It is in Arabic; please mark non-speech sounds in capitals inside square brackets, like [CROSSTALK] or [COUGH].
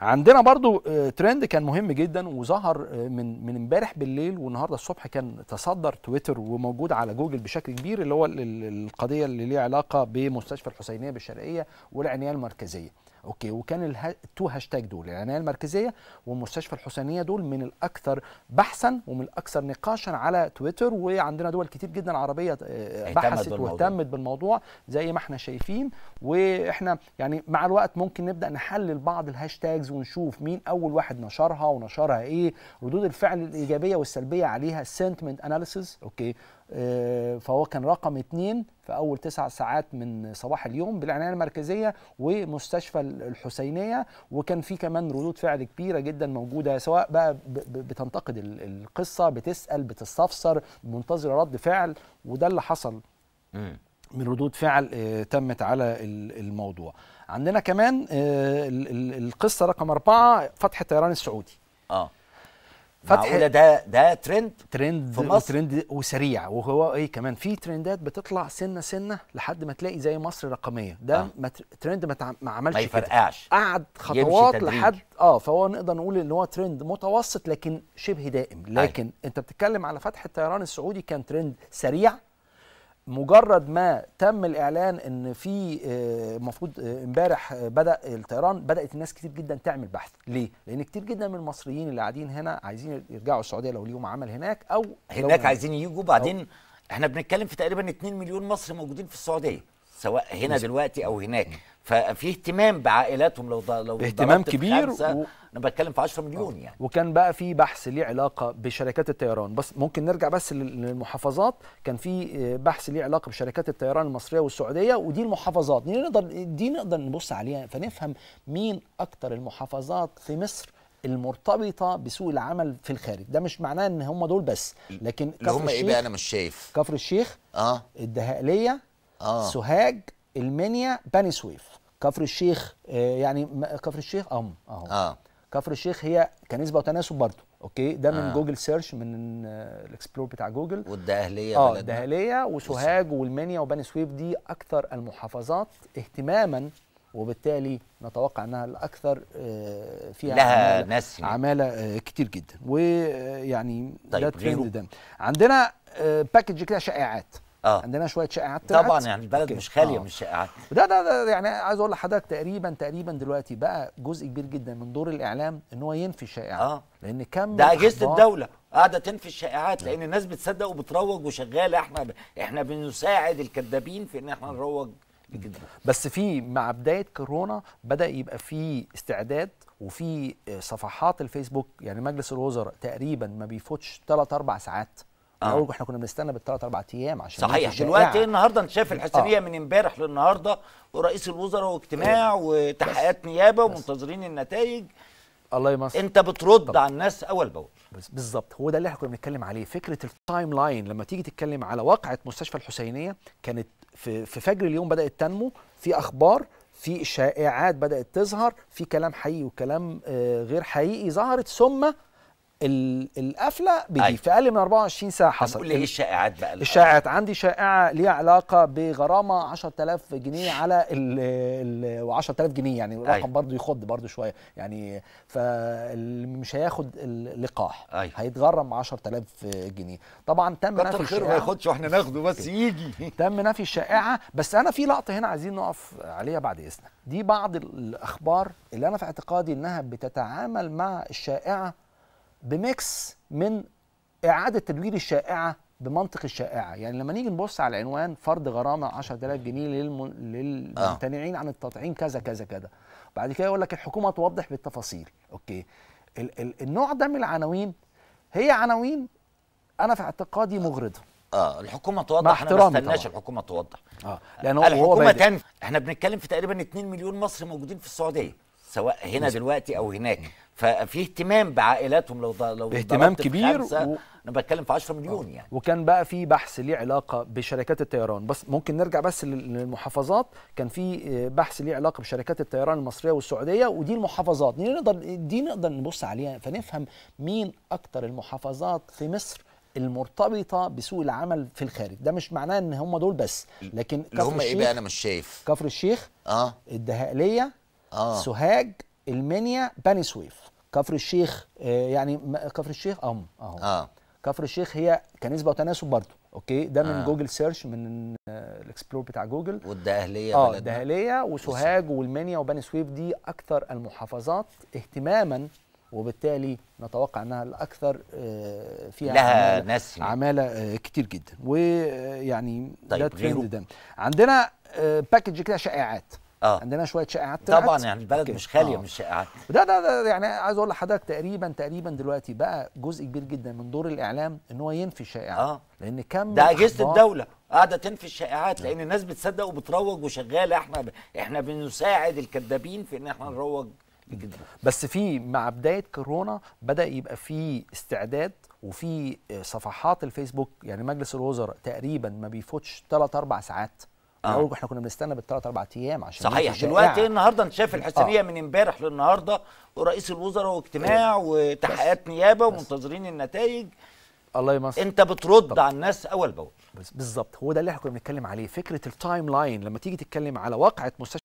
عندنا برضو آه، ترند كان مهم جدا وظهر آه، من من امبارح بالليل والنهاردة الصبح كان تصدر تويتر وموجود على جوجل بشكل كبير اللي هو ال- ال- القضية اللي ليها علاقة بمستشفى الحسينية بالشرقية والعناية المركزية okay وكان ال two hashtag دول العناية المركزية والمستشفى الحسينية دول من الأكثر بحثا ومن الأكثر نقاشا على تويتر وعندنا دول كتير جدا عربية آه، بحثت. واهتمت بالموضوع زي ما إحنا شايفين وإحنا يعني مع الوقت ممكن نبدأ نحلل بعض ال hashtags ونشوف مين أول واحد نشرها ونشرها إيه. ردود الفعل الإيجابية والسلبية عليها sentiment analysis okay. آه، فهو كان رقم اتنين في أول تسع ساعات من صباح اليوم بالعناية المركزية ومستشفى الحسينية. وكان في كمان ردود فعل كبيرة جدا موجودة سواء بقى بتنتقد ال- القصة بتسأل بتستفسر منتظره رد فعل. وده اللي حصل. من ردود فعل آه، تمت على ال- الموضوع. عندنا كمان آه، ال- ال- القصة رقم أربعة فتح الطيران السعودي. آه. فتح- ده ده trend trend في مصر؟ ترند وسريع. وهو إيه كمان؟ في ترندات بتطلع سنة سنة لحد ما تلاقي زي مصر رقمية. ده آه. ما ترند ما, ما عملش ما يفرقعش. قعد خطوات. لحد آه فهو نقدر نقول إن هو ترند متوسط لكن شبه دائم. لكن أنت بتتكلم على فتح الطيران السعودي كان ترند سريع مجرد ما تم الإعلان إن في آه، المفروض آه، إمبارح آه، بدأ الطيران بدأت الناس كتير جدا تعمل بحث. ليه؟ لأن كتير جدا من المصريين اللي قاعدين هنا عايزين يرجعوا السعودية لو ليهم عمل هناك أو هناك عايزين يجوا بعدين إحنا بنتكلم في تقريبا 2 مليون مصري موجودين في السعودية سواء هنا دلوقتي أو هناك. ففي اهتمام بعائلاتهم لو لو اهتمام كبير و- أنا بتكلم في 10 مليون يعني. وكان بقى في بحث ليه علاقة بشركات الطيران. بس ممكن نرجع بس لل- للمحافظات. كان في آه، بحث ليه علاقة بشركات الطيران المصرية والسعودية ودي المحافظات. دي نقدر دي نقدر نبص عليها فنفهم مين أكتر المحافظات في مصر المرتبطة بسوق العمل في الخارج. ده مش معناه إن هم دول بس لكن اللي هم كفر إيه الشيخ بقى؟ أنا مش شايف. كفر الشيخ آه. الدهقليه آه. سوهاج المنيا بني سويف. كفر الشيخ آه، يعني كفر الشيخ اهو أهو. آه. كفر الشيخ هي كنسبة وتناسب برضه okay؟ ده من آه. Google search من آه، ال explore بتاع جوجل. والدقهلية آه الدقهلية وسوهاج والمنيا وبني سويف دي أكثر المحافظات اهتماما وبالتالي نتوقع إنها الأكثر آه، فيها لها عمالة, ناس. عمالة كتير جدا. ويعني طيب، ده؟ ترند ده. عندنا package كده شائعات. آه عندنا شوية شائعات. طبعا يعني البلد okay. مش خالية آه. من الشائعات ده ده ده يعني عايز أقول لحضرتك تقريبا تقريبا دلوقتي بقى جزء كبير جدا من دور الإعلام إن هو ينفي الشائعات آه. لأن كم ده أجهزة الدولة قاعدة تنفي الشائعات لأن الناس بتصدق وبتروج وشغالة إحنا ب... إحنا بنساعد الكذابين في إن إحنا نروج لكده بس في مع بداية كورونا بدأ يبقى في استعداد وفي آه، صفحات الفيسبوك يعني مجلس الوزراء تقريبا ما بيفوتش 3 4 ساعات آه. الأول إحنا كنا بنستنى بالثلاث أربع أيام عشان صحيح. دلوقتي شائعة. النهارده أنت شايف الحسابية من إمبارح للنهاردة ورئيس الوزراء واجتماع وتحقيقات نيابة ومنتظرين النتائج. الله يمسك. أنت بترد طبعا. على الناس أول بأول. بالظبط. هو ده اللي إحنا كنا بنتكلم عليه. فكرة ال timeline لما تيجي تتكلم على واقعة مستشفى الحسينية كانت في في فجر اليوم بدأت تنمو. في أخبار في شائعات بدأت تظهر. في كلام حقيقي وكلام آه، غير حقيقي ظهرت. ثم القفلة بدي أيوة. في أقل من 24 ساعة حصل. قول لي إيه الشائعات بقى الشائعات. عندي شائعة ليها علاقة بغرامة 10000 جنيه على ال و 10000 جنيه يعني رقم أيوة. برضو يخض برضو شوية. يعني فمش هياخد اللقاح أيوة. هيتغرم 10000 جنيه. طبعا تم نفي خيره ما الشائعة. ياخدش وإحنا ناخده بس يجي. [LAUGHS] تم نفي الشائعة. بس أنا في لقطة هنا عايزين نقف عليها بعد إذنك. دي بعض الأخبار اللي أنا في اعتقادي إنها بتتعامل مع الشائعة ب mix من إعادة تدوير الشائعة بمنطق الشائعة. يعني لما نيجي نبص على العنوان فرض غرامة 10000 جنيه للم... للممتنعين عن التطعيم كذا كذا كذا. بعد كده يقول لك الحكومة توضح بالتفاصيل. okay. ال... ال... النوع ده من العناوين هي عناوين أنا في اعتقادي مغرضة. آه. الحكومة توضح. إحنا ما استناش. الحكومة توضح. آه. لأن هو هو الحكومة بادئ. تنفي إحنا بنتكلم في تقريبا 2 مليون مصري موجودين في السعودية. سواء هنا دلوقتي أو هناك. ففي اهتمام بعائلاتهم لو لو اهتمام كبير و- أنا بتكلم في 10 مليون يعني. وكان بقى في بحث ليه علاقة بشركات الطيران. بس ممكن نرجع بس لل- للمحافظات. كان في آه، بحث ليه علاقة بشركات الطيران المصرية والسعودية ودي المحافظات. دي نقدر دي نقدر نبص عليها. فنفهم مين أكتر المحافظات في مصر المرتبطة بسوق العمل في الخارج. ده مش معناه إن هم دول بس لكن اللي هم كفر إيه الشيخ بقى أنا مش شايف. كفر الشيخ آه. الدهقليه آه. سوهاج المنيا بني سويف. كفر الشيخ آه، يعني كفر الشيخ اهو أهو. آه. كفر الشيخ هي كنسبه وتناسب برضه okay؟ ده من آه. Google search من آه، ال explore بتاع جوجل. والدقهليه آه بلدنا. دقهليه وسوهاج والمنيا وبني سويف دي أكثر المحافظات اهتماما وبالتالي نتوقع إنها الأكثر آه، فيها لها عمالة- ناس. عمالة آه، كتير جدا. ويعني طيب، ده ده. عندنا آه، package كده شائعات. آه عندنا شوية شائعات. طبعا يعني البلد okay. مش خالية آه. من الشائعات ده, ده, ده يعني عايز أقول لحضرتك تقريبا تقريبا دلوقتي بقى جزء كبير جدا من دور الإعلام إن هو ينفي الشائعات آه. لأن كم ده أجهزة الدولة قاعدة تنفي الشائعات لأن الناس بتصدق وبتروج وشغالة إحنا ب... إحنا بنساعد الكذابين في إن إحنا نروج الكذب بس في مع بداية كورونا بدأ يبقى في استعداد وفي آه، صفحات الفيسبوك يعني مجلس الوزراء تقريبا ما بيفوتش 3 4 ساعات آه. الأول إحنا كنا بنستنى بالثلاث أربع أيام عشان صحيح. دلوقتي شائعة. النهارده أنت شايف الحسينية من امبارح للنهاردة ورئيس الوزراء واجتماع وتحقيقات نيابة ومنتظرين النتائج. الله يمسك. أنت بترد على الناس أول بأول. بس- بالظبط. هو ده اللي إحنا كنا بنتكلم عليه. فكرة ال timeline لما تيجي تتكلم على واقعة مستشفى